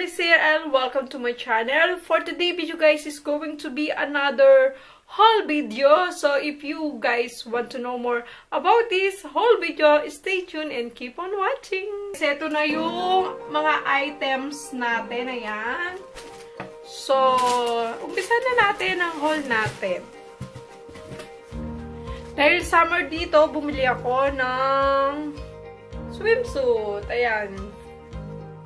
Alice here and welcome to my channel. For today video guys is going to be another haul video. So if you guys want to know more about this haul video, stay tuned and keep on watching. Kasi ito na yung mga items natin. Ayan. So, umpisa na natin ang haul natin. Dahil summer dito, bumili ako ng swimsuit. Ayan.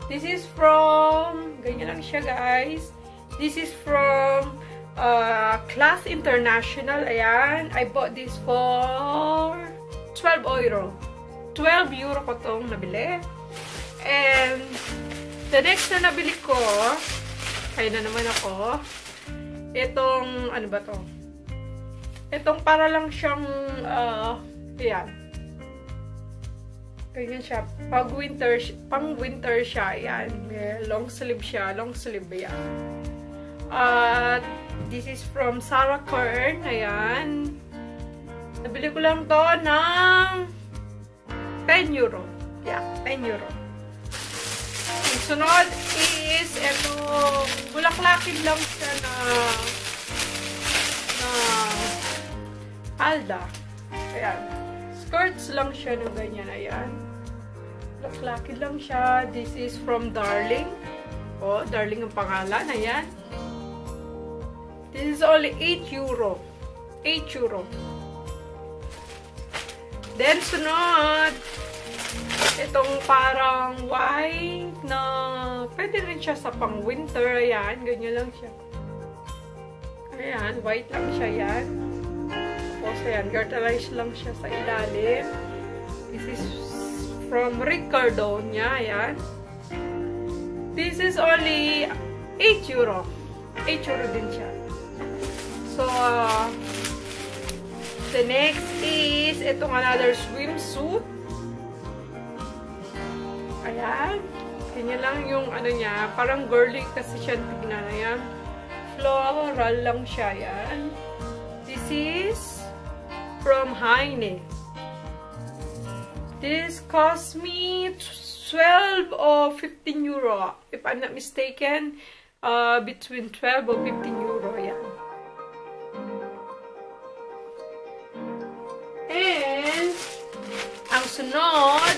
This is from, ganyan lang siya guys. This is from uh, Class International. Ayan. I bought this for 12 euro. 12 euro ko tong nabili. And the next na nabili ko, kaya na naman ako, itong, ano ba to? Itong para lang siyang, uh, ayan Ganyan siya. Pag winter, pang winter siya, yan. May long sleeve siya. Long sleeve, yan. At, this is from Sarah Kern. Ayan. Nabili ko lang to ng 10 euro. Yeah, 10 euro. Ang sunod is, ito, bulaklakin lang siya na na palda. Ayan. Skirts lang siya ng ganyan. Ayan. Laklaki lang siya. This is from Darling. Oh, Darling ang pangalan. Ayan. This is only 8 euro. 8 euro. Then, sunod. Itong parang white na pwede rin siya sa pang winter. Ayan. Ganyan lang siya. Ayan. White lang siya. Ayan. Tapos, ayan. Garterize lang siya sa ilalim. This is from Ricardo niya. Ayan. This is only 8 euro. 8 euro din siya. So, uh, the next is itong another swimsuit. Ayan. Kanya lang yung ano niya. Parang girly kasi siya tignan. Ayan. Floral lang siya. Ayan. This is from Heine. This cost me 12 or 15 euro. If I'm not mistaken, uh, between 12 or 15 euro. Yan. And, ang sunod,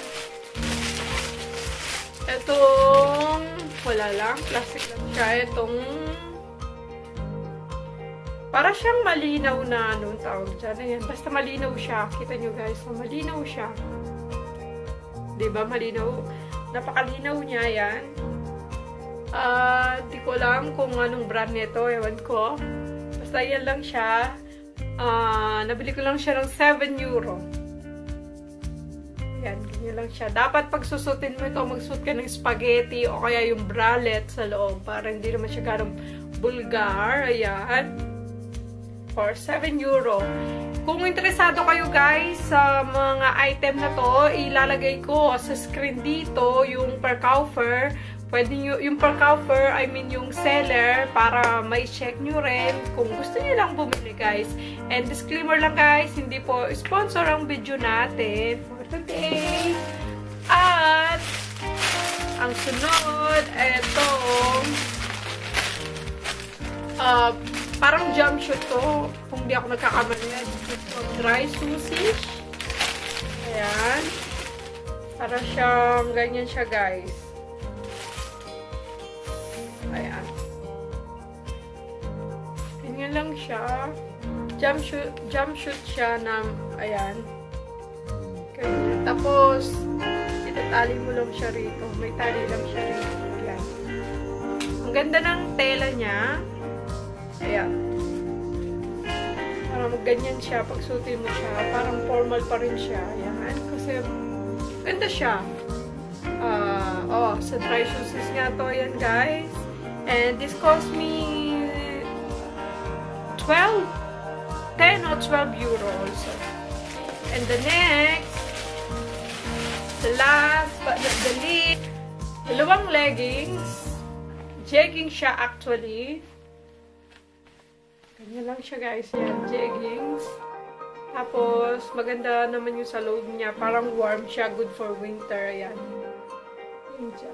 itong, wala lang, plastic lang siya, itong, para siyang malinaw na, anong tawag dyan, ayan, basta malinaw siya, kita nyo guys, malinaw siya. ba malinaw? Napakalinaw niya 'yan. Ah, uh, di ko alam kung anong brand nito, ewan ko. Basta yan lang siya. Ah, uh, nabili ko lang siya ng 7 euro. Yan, ganyan lang siya. Dapat pag susutin mo ito, magsuot ka ng spaghetti o kaya yung bralette sa loob para hindi naman siya ganong bulgar. Ayan. For 7 euro. Kung interesado kayo guys sa mga item na to, ilalagay ko sa screen dito yung per cover. Pwede nyo, yung per cover, I mean yung seller, para may check nyo rin kung gusto nyo lang bumili guys. And disclaimer lang guys, hindi po sponsor ang video natin for today. At, ang sunod, eto, uh, parang jumpsuit to, kung di ako nagkakamali dry sausage. Ayan. Para siyang ganyan siya, guys. Ayan. Ganyan lang siya. Jump shoot, jump shoot siya na, ayan. Ganyan. Tapos, itatali mo lang siya rito. May tali lang siya rito. Ayan. Ang ganda ng tela niya. Ayan para magganyan siya, pag suotin mo siya, parang formal pa rin siya. Yan. Kasi, ganda siya. Uh, oh, sa dry shoes nga to, yan guys. And this cost me 12, 10 or 12 euro also. And the next, the last but not the least, dalawang leggings. Jegging siya actually. Ganyan lang siya guys. Yan, jeggings. Tapos, maganda naman yung sa loob niya. Parang warm siya. Good for winter. Ayan. Yan siya.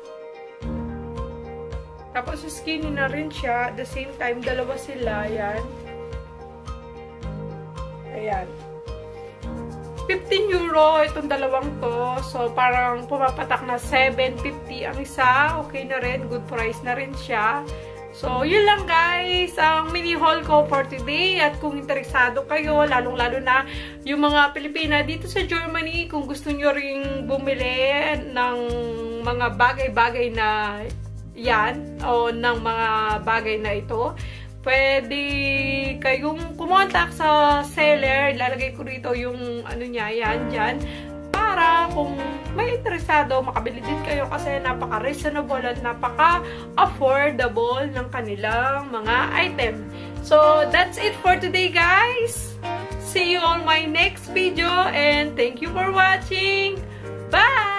Tapos skinny na rin siya. The same time, dalawa sila. Ayan. Ayan. 15 euro itong dalawang to. So, parang pumapatak na 7.50 ang isa. Okay na rin. Good price na rin siya. So, yun lang guys, ang mini haul ko for today. At kung interesado kayo, lalong-lalo na yung mga Pilipina dito sa Germany, kung gusto nyo ring bumili ng mga bagay-bagay na yan, o ng mga bagay na ito, pwede kayong kumontak sa seller. Lalagay ko rito yung ano niya, yan, dyan para kung may interesado, makabili din kayo kasi napaka-reasonable at napaka-affordable ng kanilang mga item. So, that's it for today, guys! See you on my next video and thank you for watching! Bye!